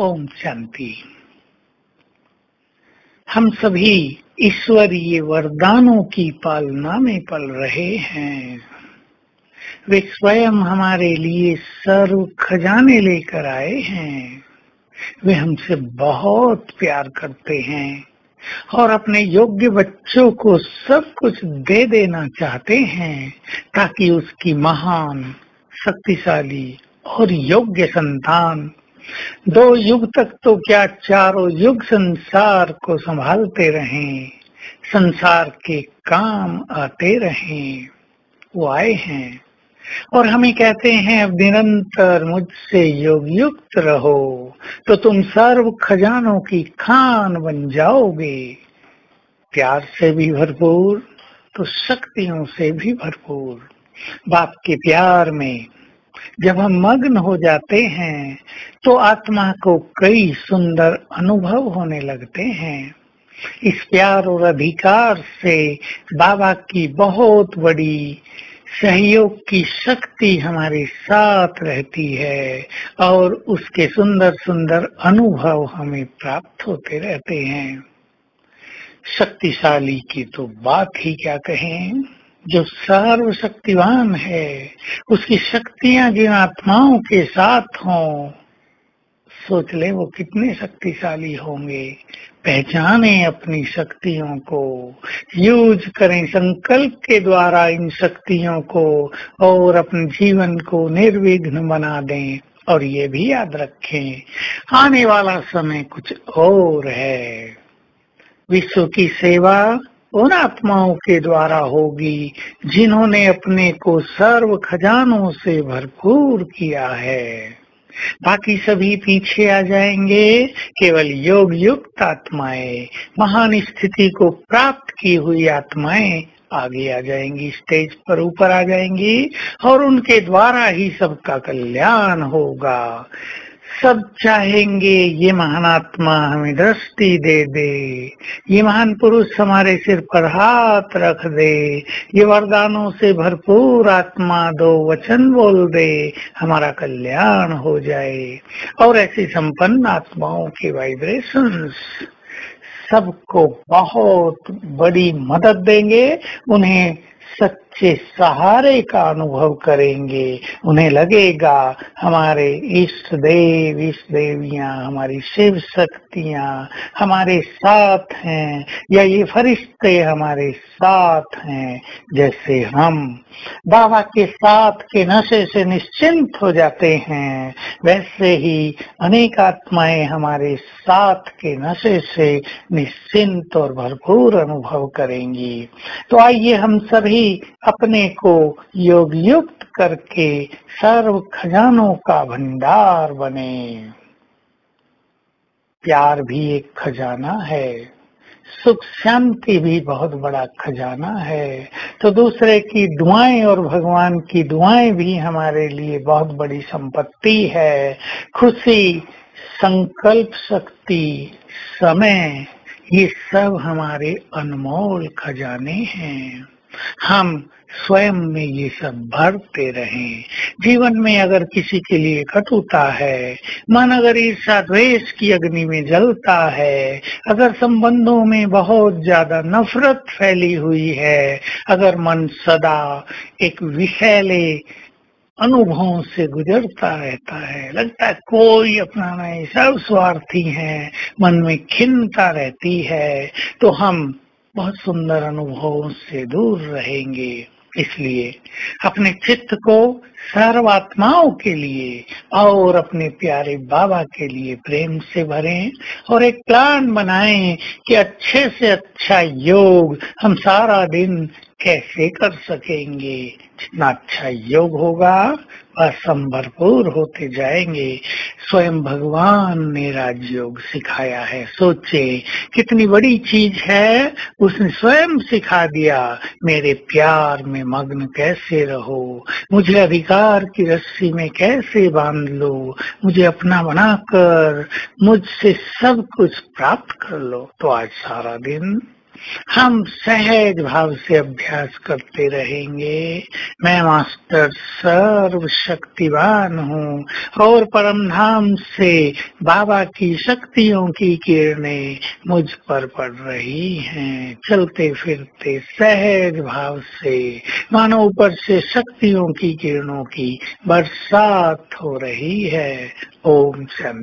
ओम शांति। हम सभी ईश्वरीय वरदानों की पालना में पल रहे हैं। वे स्वयं हमारे लिए सर्व खजाने लेकर आए हैं। वे हमसे बहुत प्यार करते हैं और अपने योग्य बच्चों को सब कुछ दे देना चाहते हैं ताकि उसकी महान, शक्तिशाली और योग्य संतान दो युग तक तो क्या चारों युग संसार को संभालते रहें, संसार के काम आते रहें, वो आए हैं। और हमें कहते हैं, अब निरंतर मुझसे योग युक्त रहो तो तुम सर्व खजानों की खान बन जाओगे। प्यार से भी भरपूर तो शक्तियों से भी भरपूर। बाप के प्यार में जब हम मग्न हो जाते हैं तो आत्मा को कई सुंदर अनुभव होने लगते हैं। इस प्यार और अधिकार से बाबा की बहुत बड़ी सहयोग की शक्ति हमारे साथ रहती है और उसके सुंदर सुंदर अनुभव हमें प्राप्त होते रहते हैं। शक्तिशाली की तो बात ही क्या कहें? जो सर्वशक्तिवान है, उसकी शक्तियाँ जिन आत्माओं के साथ हों, सोच ले वो कितने शक्तिशाली होंगे। पहचाने अपनी शक्तियों को, यूज़ करें संकल्प के द्वारा इन शक्तियों को और अपने जीवन को निर्विघ्न बना दें। और ये भी याद रखें, आने वाला समय कुछ और है। विश्व की सेवा उन आत्माओं के द्वारा होगी, जिन्होंने अपने को सर्व खजानों से भरपूर किया है। बाकी सभी पीछे आ जाएँगे, केवल योग युक्त आत्माएँ, महान स्थिति को प्राप्त की हुई आत्माएँ आगे आ जाएँगी, स्टेज पर ऊपर आ जाएँगी, और उनके द्वारा ही सबका कल्याण होगा। सब चाहेंगे, ये महान आत्मा हमें दृष्टि दे दे। ये महान पुरुष हमारे सिर पर हाथ रख दे। ये वरदानों से भरपूर आत्मा दो वचन बोल दे। हमारा कल्याण हो जाए। और ऐसी संपन्न आत्माओं के वाइब्रेशंस सबको बहुत बड़ी मदद देंगे। उन्हें सच्चे सहारे का अनुभव करेंगे। उन्हें लगेगा, हमारे इष्ट देव, इष्ट देवियाँ, हमारी शिव शक्तियाँ हमारे साथ हैं, या ये फरिश्ते हमारे साथ हैं, जैसे हम बाबा के साथ के नशे से निश्चिंत हो जाते हैं, वैसे ही अनेक आत्माएँ हमारे साथ के नशे से निश्चिंत और भरपूर अनुभव करेंगी। तो आइए हम सभी अपने को योग युक्त करके सर्व खजानों का भंडार बने। प्यार भी एक खजाना है, सुख शांति भी बहुत बड़ा खजाना है। तो दूसरे की दुआएँ और भगवान की दुआएँ भी हमारे लिए बहुत बड़ी संपत्ति है। खुशी, संकल्प शक्ति, समय, ये सब हमारे अनमोल खजाने हैं। हम स्वयं में ये सब भरते रहें। जीवन में अगर किसी के लिए कटुता है, मन अगर ईर्षा द्वेष की अग्नि में जलता है, अगर संबंधों में बहुत ज़्यादा नफरत फैली हुई है, अगर मन सदा एक विषैले अनुभवों से गुजरता रहता है, लगता है कोई अपना नहीं, सब स्वार्थी है, मन में खिन्नता रहती है तो हम बहुत सुंदर अनुभवों से दूर रहेंगे। इसलिए अपने चित्त को सर्वात्माओं के लिए और अपने प्यारे बाबा के लिए प्रेम से भरें और एक प्लान बनाएँ कि अच्छे से अच्छा योग हम सारा दिन कैसे कर सकेंगे? जितना अच्छा योग होगा वह हम भरपूर होते जाएँगे। स्वयं भगवान ने राजयोग सिखाया है। सोचे, कितनी बड़ी चीज़ है, उसने स्वयं सिखा दिया। मेरे प्यार में मग्न कैसे रहो? मुझे अधिकार की रस्सी में कैसे बाँध लो? मुझे अपना बनाकर, मुझसे सब कुछ प्राप्त कर लो। तो आज सारा दिन हम सहज भाव से अभ्यास करते रहेंगे। मैं मास्टर सर्व शक्तिवान हूँ और परम धाम से बाबा की शक्तियों की किरणें मुझ पर पड़ रही हैं। चलते फिरते सहज भाव से मानो ऊपर से शक्तियों की किरणों की बरसात हो रही है। ओम शांति